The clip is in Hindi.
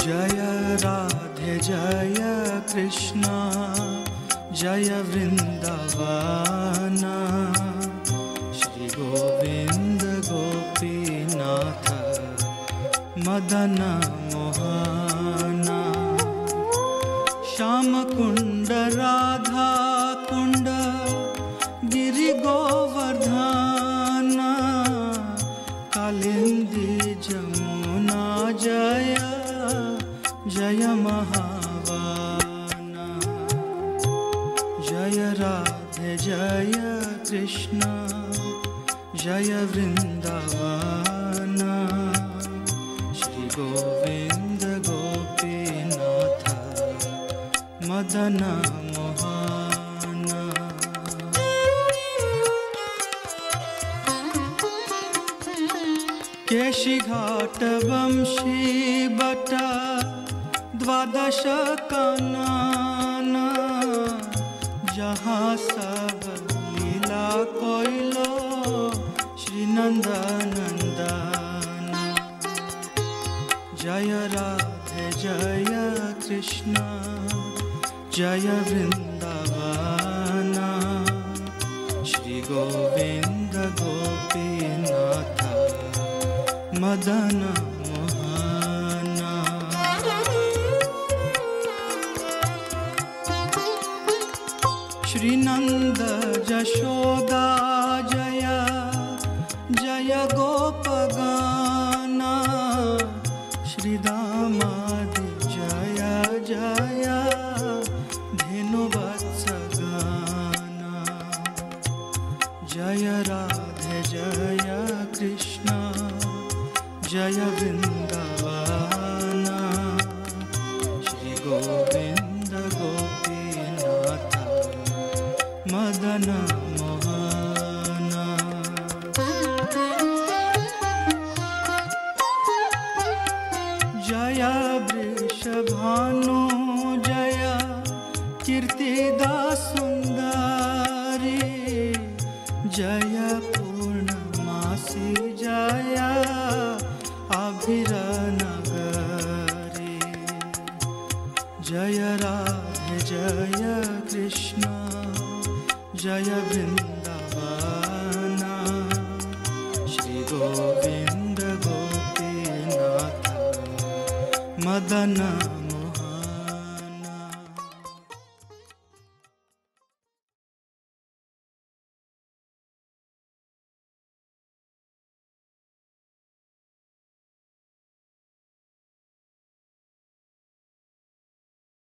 जय राधे जय कृष्ण जय वृन्दावन श्री गोविन्द गोपीनाथ मदन मोहना। जय महावाना। जय राधे, जय कृष्ण। जय वृन्दावन श्री गोविन्द गोपीनाथ मदन मोहना। केशिघाट वंशी बट द्वादश कनान जहाँ सब लीला कोइलो श्री नंदनंदन जय राधे, जय कृष्ण, जय वृंदावन। श्री गोविंद गोपीनाथ, मदन श्रीनन्द यशोदा जय जय गोपगाना। श्रीदामादि जय जय, धेनुवत्सगाना। जय राधे, जय कृष्ण, जय वृन्दावन जय राधे जय कृष्ण। जय वृन्दावन श्री गोविंद गोपीनाथ। मदन